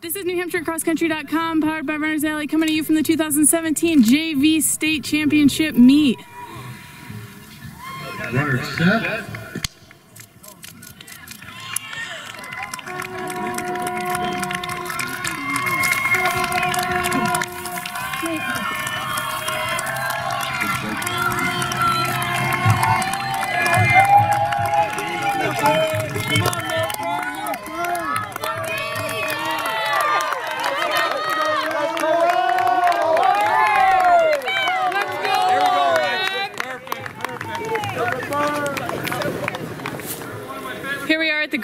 This is NewHampshireCrossCountry.com, powered by Runners Alley, coming to you from the 2017 JV State Championship meet. Runner set.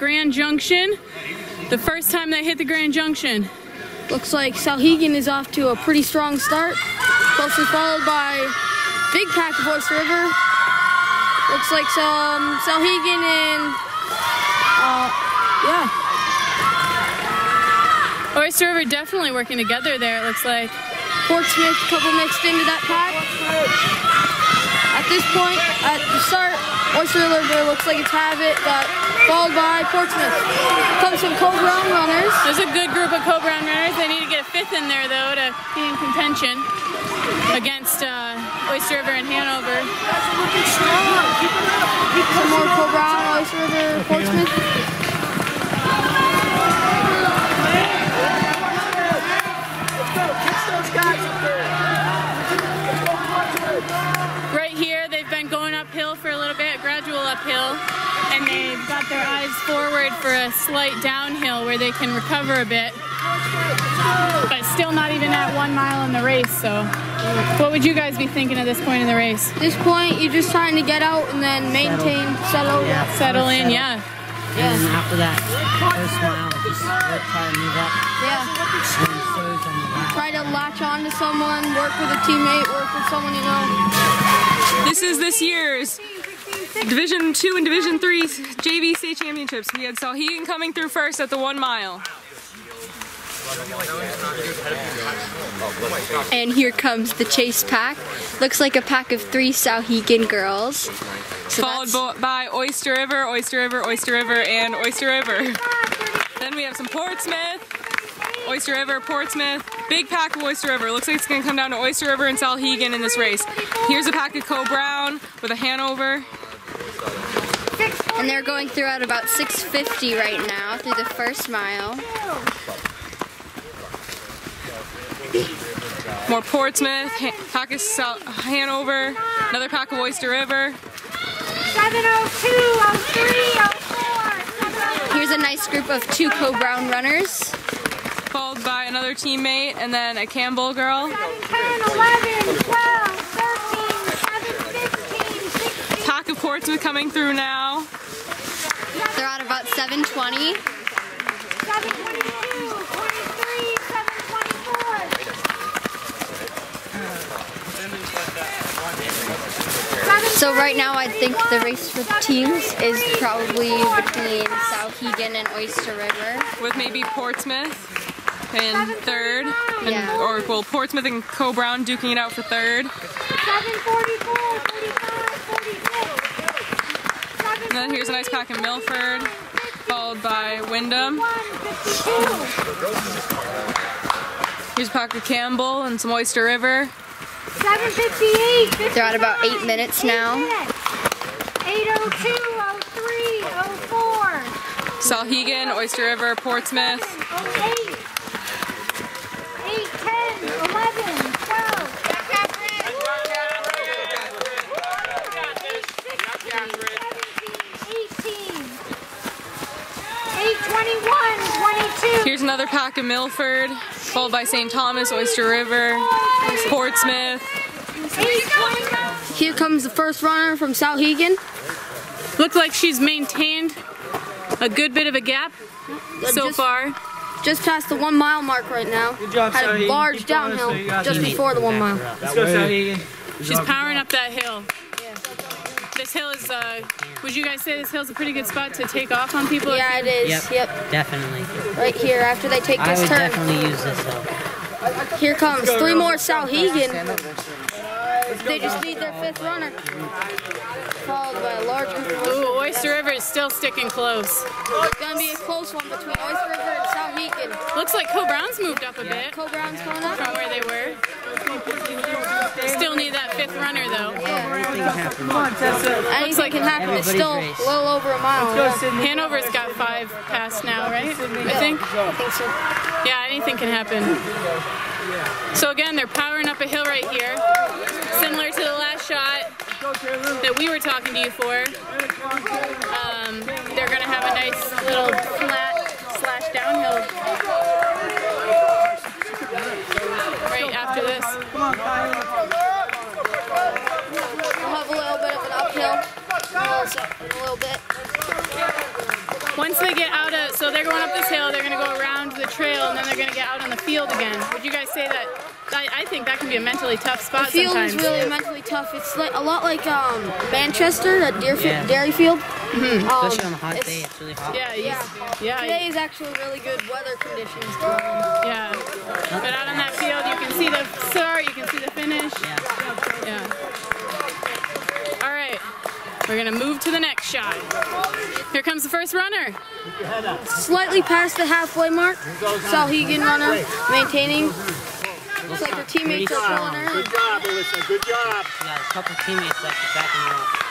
Grand Junction. The first time they hit the Grand Junction. Looks like Souhegan is off to a pretty strong start, closely followed by Big Pack of Oyster River. Looks like some Souhegan and, uh, yeah. Oyster River definitely working together there, it looks like. Portsmouth, couple mixed into that pack. At this point, at the start, Oyster River looks like it's have it, but followed by Portsmouth. Comes some Coe-Brown runners. There's a good group of Coe-Brown runners. They need to get a fifth in there, though, to be in contention against uh, Oyster River and Hanover. Some more Coe-Brown, Oyster River, Portsmouth. Right here, they've been going uphill for a little bit, gradual uphill, and they've got their eyes forward for a slight downhill where they can recover a bit. But still not even at one mile in the race, so what would you guys be thinking at this point in the race? At this point, you're just trying to get out and then maintain, settle. Settle in, yeah. And then after that first mile, just try to move up. Yeah. And then surge on the back. Try to latch on to someone, work with a teammate, work with someone you know. This is this year's Division Two and Division Three JV state championships. We had Souhegan coming through first at the one mile. And here comes the chase pack. Looks like a pack of three Souhegan girls. So followed bo- by Oyster River, Oyster River, Oyster River, and Oyster River. Then we have some Portsmouth, Oyster River, Portsmouth, big pack of Oyster River. Looks like it's going to come down to Oyster River and Souhegan in this race. Here's a pack of Coe-Brown with a Hanover. And they're going through at about 650 right now through the first mile. More Portsmouth, ha- pack of Sal- Hanover, another pack of Oyster River. 702, 03, 04, Here's a nice group of two Coe-Brown runners. followed by another teammate, and then a Campbell girl. 10, 11, 12, 13, 7, 15, 16, Pack of Portsmouth coming through now. They're at about 720. 722, 23, 724. So right now I think the race for the teams is probably between Souhegan and Oyster River. with maybe Portsmouth in third, and, Yeah. or well, Portsmouth and Coe-Brown duking it out for third. 744, 45, 46. And then here's a nice pack of Milford, followed by Windham. Here's a pack of Campbell and some Oyster River. 758. They're at about eight minutes now. 802, 03, 04, Souhegan, Oyster River, Portsmouth. 08, 810, 11, 12. 821, 22. Here's another pack of Milford, followed by St. Thomas, Oyster River, Portsmouth. Here comes the first runner from Souhegan. Looks like she's maintained a good bit of a gap so Just- far. Just past the one mile mark right now. Good job, Had a large downhill so you got just before the one mile. Let's go, Souhegan. She's powering up that hill. This hill is, uh, would you guys say this hill's a pretty good spot to take off on people? Yeah, it is. Yep. Yep. Definitely. Right here after they take I this would turn. definitely use this though. Here comes three more Souhegan. They just need their fifth runner. Followed by a large group of Ooh, Oyster River is still sticking close. It's gonna be a close one between Oyster River and Souhegan. Looks like Coe-Brown's moved up a bit Coe-Brown's going up. from where they were. Still need that fifth runner though. Anything can happen. Anything like can happen. It's still race. a little over a mile. Yeah, Hanover's got five past now, right? I think. I think so. Yeah, anything can happen. So again, they're powering up a hill right here, similar to the last shot that we were talking to you for. Um, they're gonna have a nice little flat slash downhill right after this. We'll have a little bit of an uphill. A little, a little bit. Once they get out of, so they're going up this hill, and then they're gonna get out on the field again. Would you guys say that? I, I think that can be a mentally tough spot The field sometimes. is really mentally tough. It's like a lot like um, Manchester, that Derryfield, Yeah. Derryfield. Mm-hmm. Um, Especially on a hot it's- day, it's really hot. yeah, you- Yeah. yeah, Today is actually really good weather conditions. yeah. But out on that field, you can see the start, you can see the finish. Yeah. Yeah. All right, we're gonna move to the next shot. Here comes the first runner. Slightly past the halfway mark. Souhegan runner maintaining. Mm-hmm. Looks like her teammates are pulling her. Good job, Alyssa. Good job. Yeah, a couple teammates that are backing you up.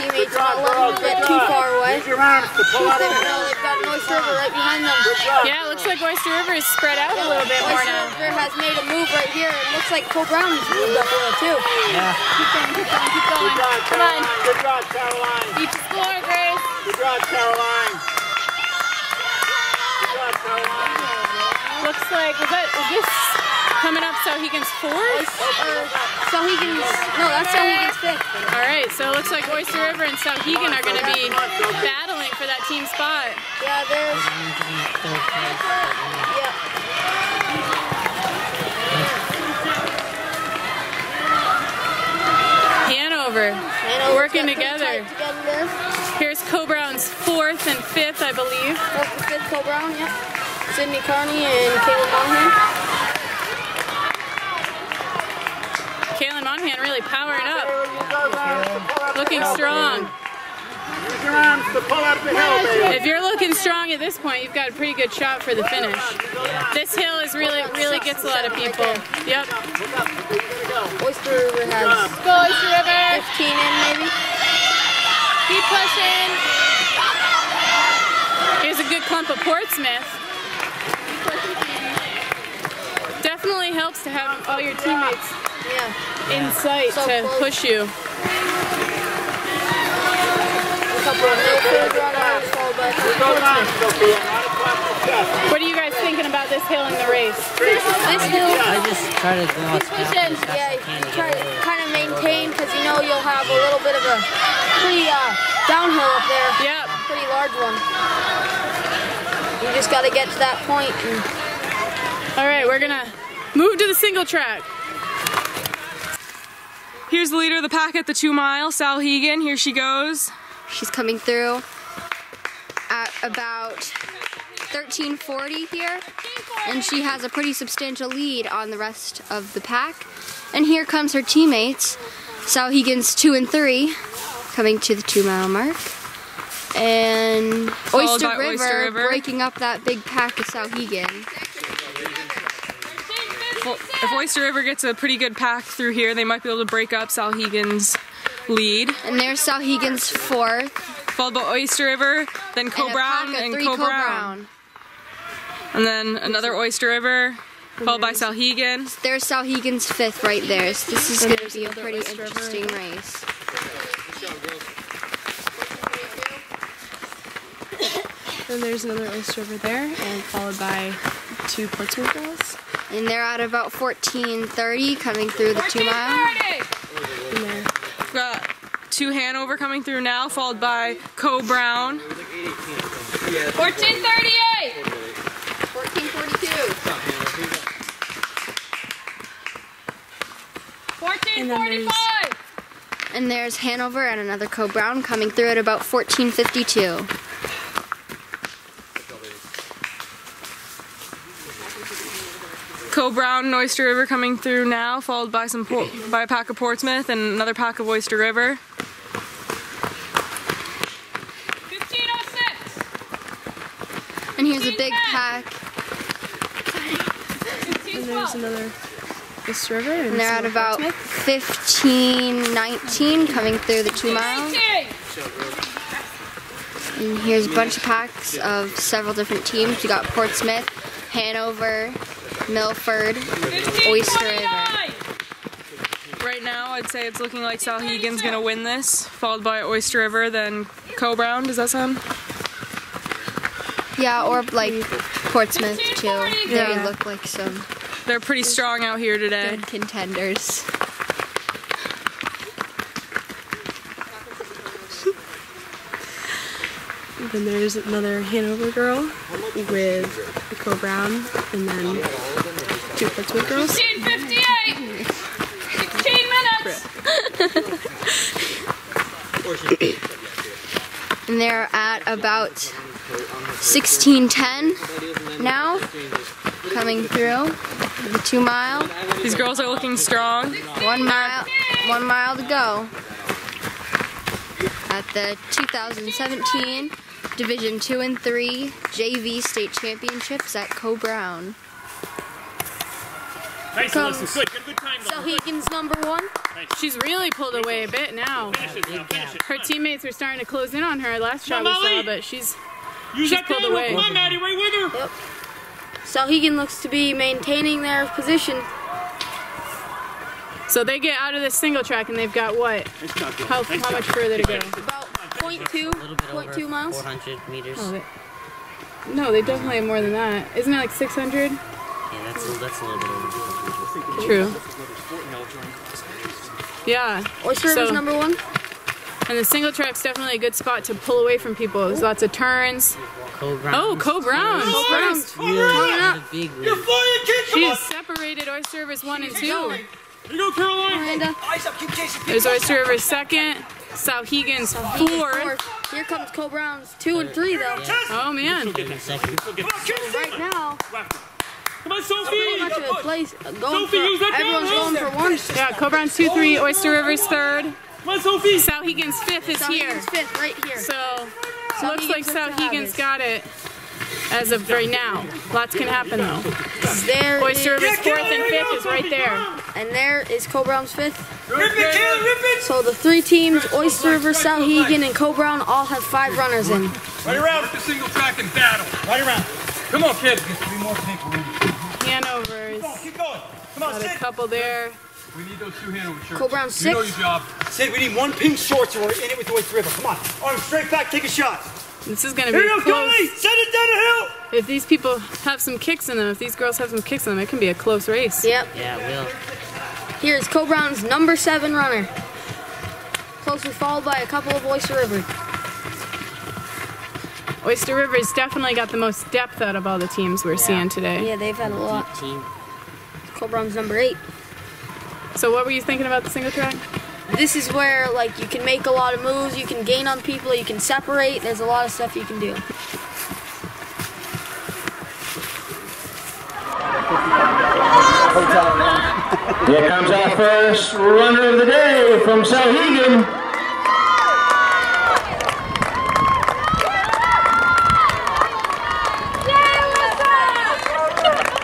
Teammates not letting her get too far away. Use your arms to pull out of the know they've got Oyster River right behind them. Yeah, it looks like Oyster River is spread out a little bit more Oyster now. River has made a move right here. It looks like Coe-Brown has moved up a little too. Yeah. Keep going, keep going, keep going. Good job, Come on. Caroline. Good job, Caroline. Keep the score, Grace. Good job, Caroline. Good job, Caroline. Looks like, is that, is this coming up Souhegan's fourth? Or Souhegan's, no, that's Souhegan's fifth. All right, so it looks like Oyster River and Souhegan are gonna be battling for that team spot. Yeah, there's, Everyone's in third place. yeah. Hanover Hanover's working together. Together. Here's Coe-Brown's fourth and fifth, I believe. Fourth and fifth, Coe-Brown, yep. Sydney Carney and Caleb Monahan. Monahan really powering up, Use those arms to pull out of the looking strong. Use your arms to pull out of the hill, baby. If you're looking strong at this point, you've got a pretty good shot for the finish. This hill is really, really gets a lot of people. Yep. Oyster River has Go Oyster River. 15 in maybe. Keep pushing. Here's a good clump of Portsmouth. Definitely helps to have all your teammates Yeah. in sight So to close. push you. A couple of Milford runners followed by Use those arms, Sophia. Not across the chest. What are you guys thinking about this hill in the race? This hill, I just try to go as fast as yeah, as I can to you try to kind of maintain because you know you'll have a little bit of a pretty uh, downhill up there. Yep. Pretty large one. You just got to get to that point and All right, we're gonna move to the single track. Here's the leader of the pack at the two mile, Souhegan. Here she goes. She's coming through at about 1340 here, and she has a pretty substantial lead on the rest of the pack. And here comes her teammates, Souhegan's two and three, coming to the two mile mark. And Oyster River, Oyster River. breaking up that big pack of Souhegan. Well, If Oyster River gets a pretty good pack through here, they might be able to break up Souhegan's lead. And there's Souhegan's fourth. Followed by Oyster River, then Coe-Brown and Coe-Brown. And then another Oyster River, followed by Souhegan. There's Souhegan's fifth right there. So this is going to be a pretty interesting race. Then there's another oyster River there, and followed by two Portsmouth girls. And they're at about 14:30 coming through the two mile. And. We've got two Hanover coming through now, followed by Coe-Brown. 1438. 1442. And then there's And there's Hanover and another Coe-Brown coming through at about 1452. Coe-Brown and Oyster River coming through now, followed by some by a pack of Portsmouth and another pack of Oyster River. 1506. And here's a big pack. And there's another Oyster River. And, And they're at about Portsmouth. 15, 19 coming through the two miles. And here's a bunch of packs of several different teams. You got Portsmouth, Hanover, Milford, Oyster River. Right now, I'd say it's looking like Souhegan's gonna win this, followed by Oyster River, then Coe-Brown. Does that sound? Yeah, or like Portsmouth too. They Yeah. look like some They're pretty strong out here today. good contenders. Then there's another Hanover girl with Coe-Brown, and then two Portsmouth girls. 1558. 16 minutes. And they're at about 1610 now, coming through the two mile. These girls are looking strong. One mile, one mile to go. At the 2017 Division Two and Three JV State Championships at Coe-Brown. Nice, Comes- Alyssa. Good. Good, good time. though. Souhegan's number one. She's really pulled away a bit now. It now. It. Her teammates are starting to close in on her. Last shot we saw, but she's Use she's that pulled down. away. Come on, Maddie. Right with her. Souhegan looks to be maintaining their position. so they get out of this single track and they've got what? Nice job, girl. How, how much further to go? About 0.2, A little bit over 0.2 miles. 400 meters. Oh, they, no, they definitely have more than that. Isn't it like 600? Yeah, that's a, that's a little bit over 400. True. Yeah. Oyster River's So- number one. And the single track's definitely a good spot to pull away from people. There's lots of turns. Coe-Brown. Oh, Coe-Brown. Co Brown's Really coming got up. a big lead. Flying kid. Come She has separated Oyster River's one and two. There you go, Caroline. Miranda. There's Oyster River's second. Souhegan's fourth. Here comes Coe-Brown's two and three though. Oh man. In a second. Right now, Come on, Sophie. pretty much a place going Sophie, use that everyone's going for one. Yeah, Coe-Brown's two, three. Oyster River's third. Come on, Sophie. Souhegan's fifth is here. Souhegan's fifth right here. So looks like Souhegan's fifth to have Souhegan's it. got it as of right now. Lots can happen though. There Oyster River's fourth and fifth is right there. and there is Coe-Brown's fifth. Rip it, kid. Rip it. So the three teams, Oyster River, Souhegan, and Coe-Brown, all have five runners in. Right around. Put the single track in battle. Right around. Come on, kid. Three more people. Hanover's Keep going. Come on, got a couple there. We need those two Hanover shirts. Coe-Brown's You know your job. Sid, we need one pink shorts or we're in it with the Oyster River. Come on. Arms straight back, take a shot. This is gonna be you go, close. Gully. Send it down the hill. If these people have some kicks in them, if these girls have some kicks in them, it can be a close race. Yep. Yeah, it will. Here's Coe-Brown's number seven runner. Closely followed by a couple of Oyster River. Oyster River's definitely got the most depth out of all the teams we're seeing today. Yeah, they've had a lot. Team. Coe-Brown's number eight. So what were you thinking about the single track? This is where like you can make a lot of moves, you can gain on people, you can separate. There's a lot of stuff you can do. Here comes our first runner of the day from.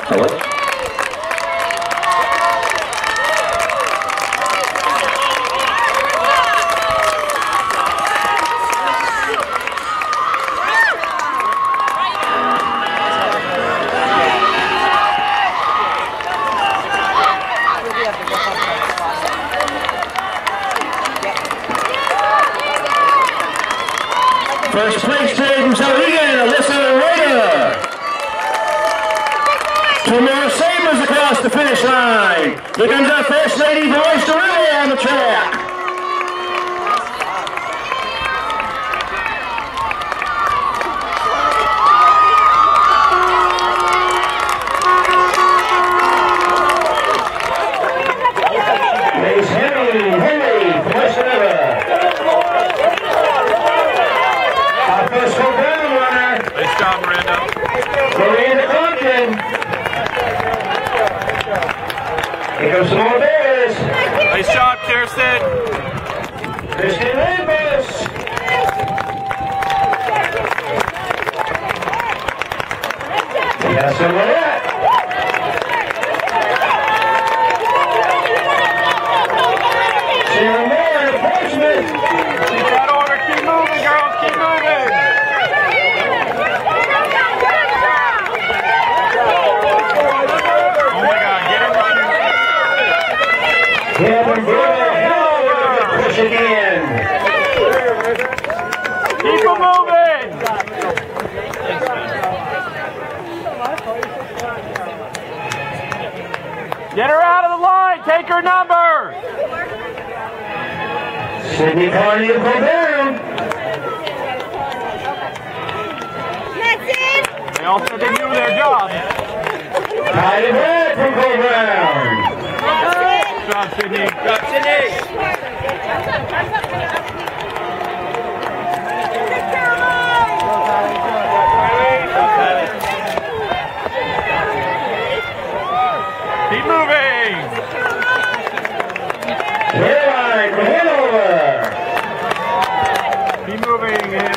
Hello? First place today from Souhegan, Alyssa Raider. Two more Sabres across the finish line. Here comes our first lady for Oyster River on the track. There's Henry, Henry from Oyster River. Our first full ground runner, Nice job, Miranda. Miranda Compton. Here comes some more bears. Nice job, Kirsten. Christy Ramos. Yes, and Lynette. Sarah Moore in Portsmouth. Keep that order. Keep moving, girls. Keep moving. Oh my God, get in the Cameron Brewer, Hanover, push again. Keep them moving. Get her out of the line. Take her number. Sydney Carney of Coe-Brown. They all said they knew their job. Heidi Brad from Coe-Brown. Good job, Sydney. Good job, Sydney. Keep Caroline from Hanover. Keep moving.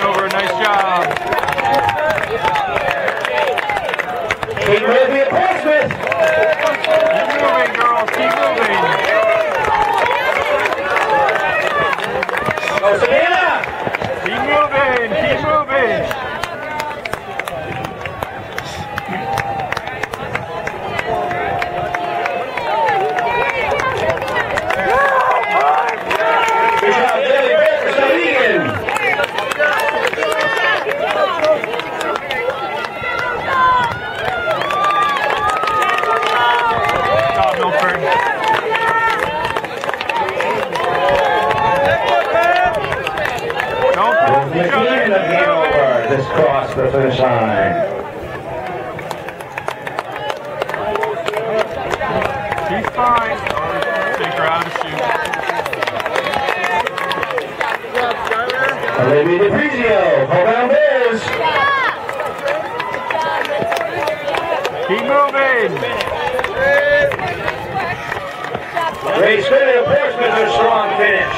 Vigio. Home is. Keep moving. Great spin and Portsmouth, a strong finish.